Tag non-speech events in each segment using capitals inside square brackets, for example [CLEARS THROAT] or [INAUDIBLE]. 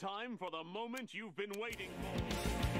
time for the moment you've been waiting for.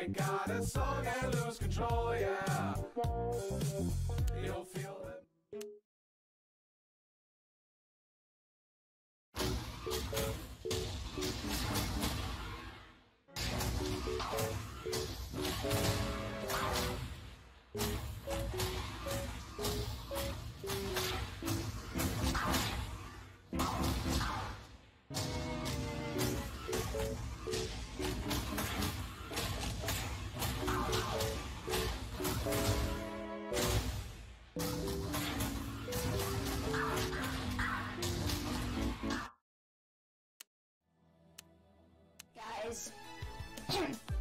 Ain't got a song and lose control, yeah. Guys. [CLEARS THROAT]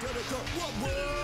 gonna go one way.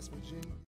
West Virginia.